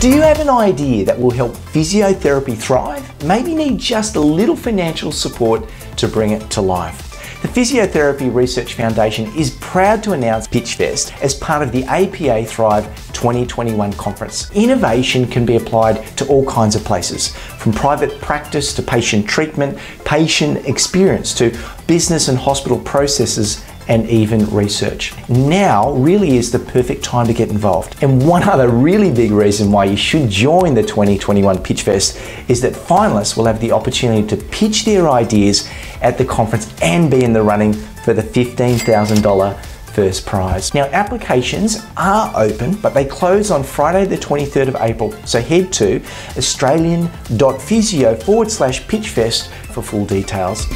Do you have an idea that will help physiotherapy thrive? Maybe need just a little financial support to bring it to life. The Physiotherapy Research Foundation is proud to announce PitchFest as part of the APA Thrive 2021 conference. Innovation can be applied to all kinds of places, from private practice to patient treatment, patient experience to business and hospital processes and even research. Now really is the perfect time to get involved. And one other really big reason why you should join the 2021 Pitch Fest is that finalists will have the opportunity to pitch their ideas at the conference and be in the running for the $15,000 first prize. Now applications are open, but they close on Friday the 23rd of April. So head to australian.physio forward slash pitchfest for full details.